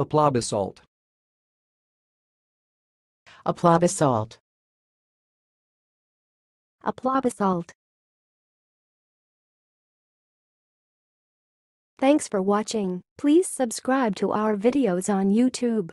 Aplobasalt. Aplobasalt. Aplobasalt. Thanks for watching. Please subscribe to our videos on YouTube.